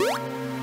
Música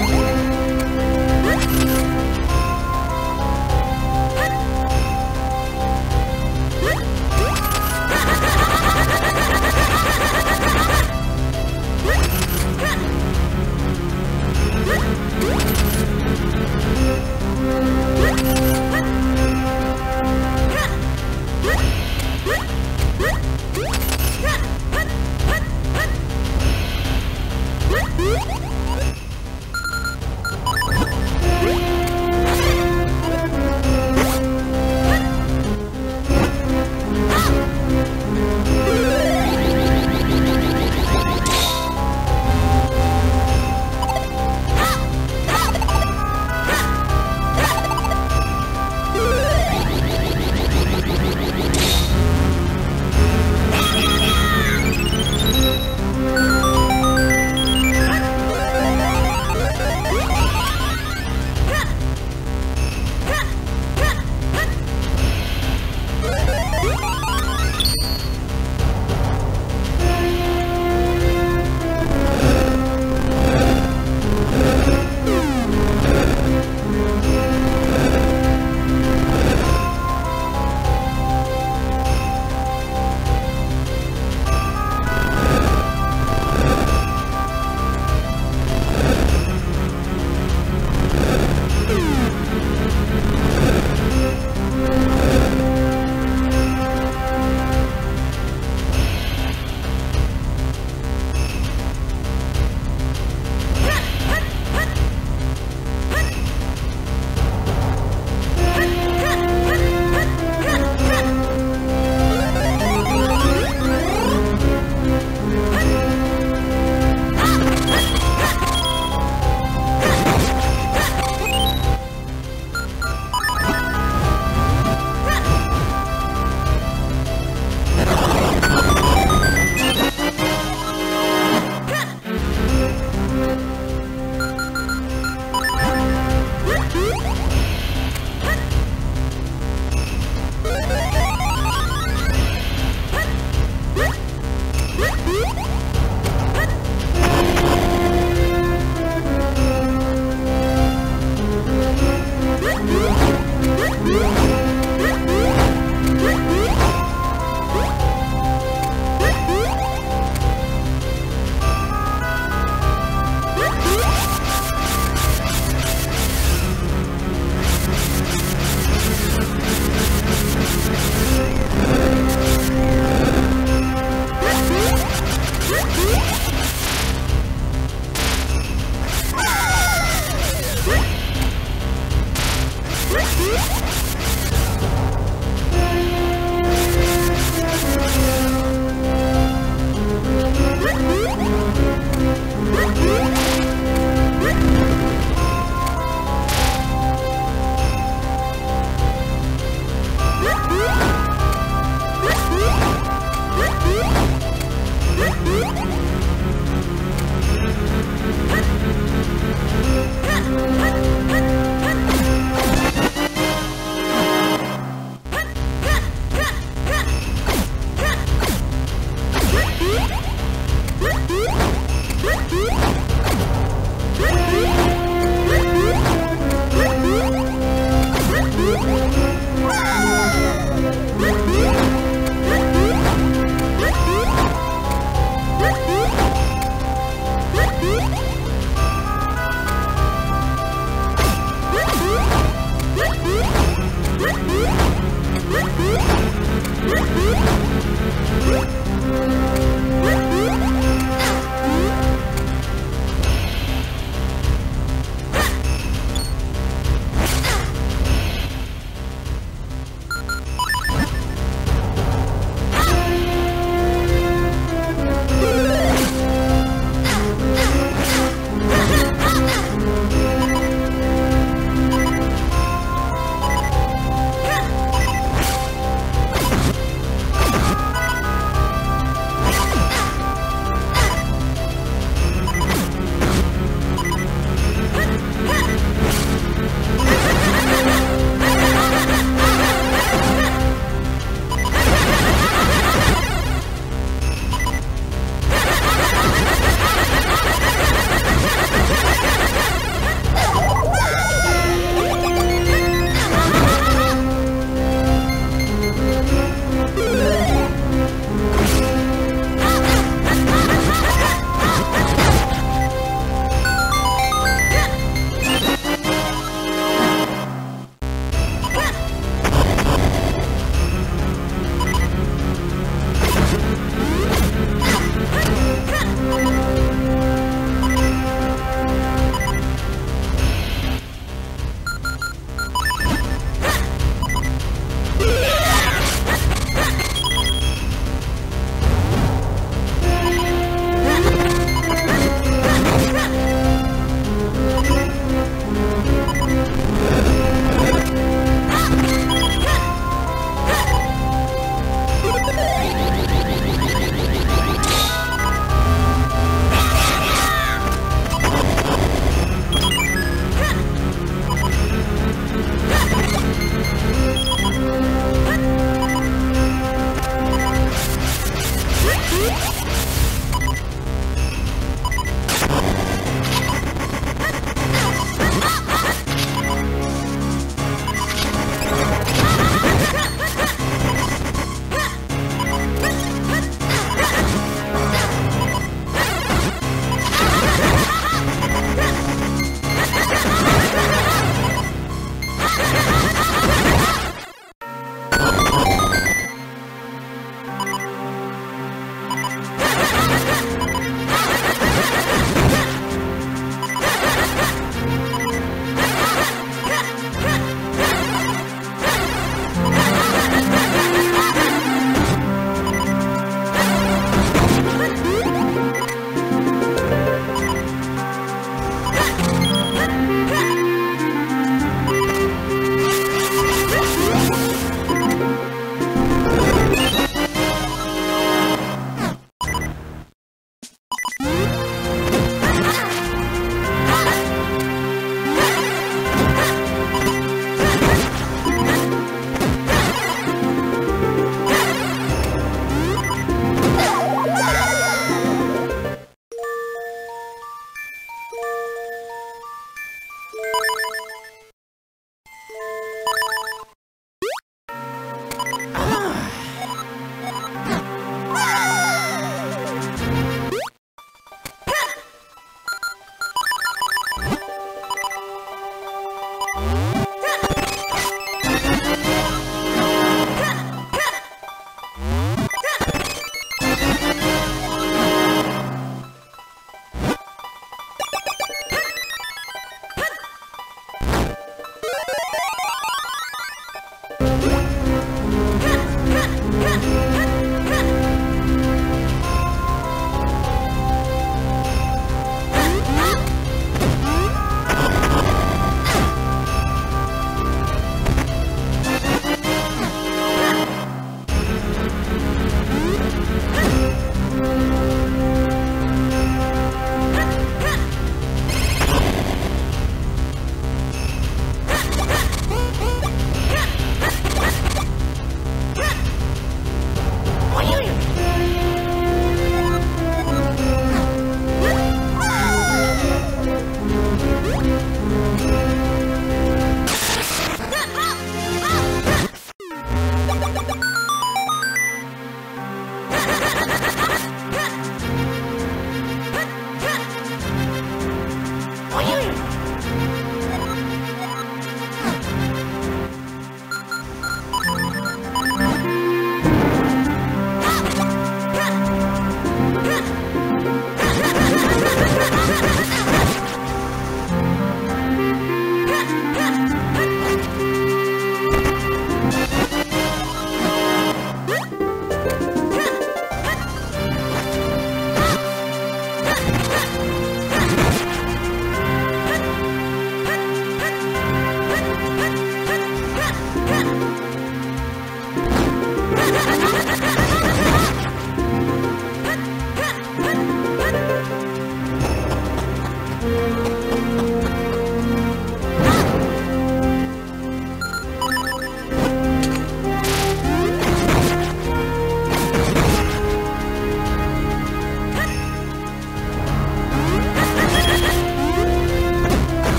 Thank you.